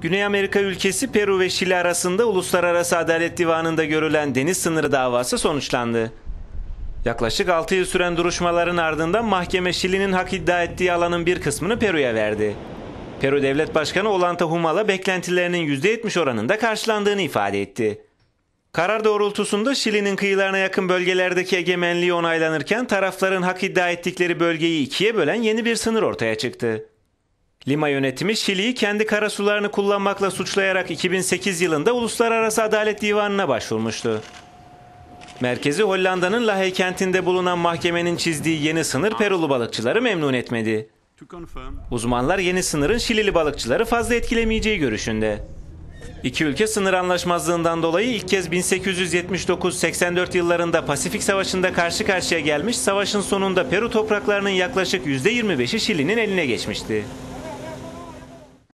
Güney Amerika ülkesi Peru ve Şili arasında Uluslararası Adalet Divanı'nda görülen deniz sınırı davası sonuçlandı. Yaklaşık 6 yıl süren duruşmaların ardından mahkeme Şili'nin hak iddia ettiği alanın bir kısmını Peru'ya verdi. Peru Devlet Başkanı Ollanta Humala beklentilerinin %70 oranında karşılandığını ifade etti. Karar doğrultusunda Şili'nin kıyılarına yakın bölgelerdeki egemenliği onaylanırken tarafların hak iddia ettikleri bölgeyi ikiye bölen yeni bir sınır ortaya çıktı. Lima yönetimi Şili'yi kendi karasularını kullanmakla suçlayarak 2008 yılında Uluslararası Adalet Divanı'na başvurmuştu. Merkezi Hollanda'nın Lahey kentinde bulunan mahkemenin çizdiği yeni sınır Perulu balıkçıları memnun etmedi. Uzmanlar yeni sınırın Şilili balıkçıları fazla etkilemeyeceği görüşünde. İki ülke sınır anlaşmazlığından dolayı ilk kez 1879-84 yıllarında Pasifik Savaşı'nda karşı karşıya gelmiş, savaşın sonunda Peru topraklarının yaklaşık %25'i Şili'nin eline geçmişti.